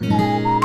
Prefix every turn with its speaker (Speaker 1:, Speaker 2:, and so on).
Speaker 1: Música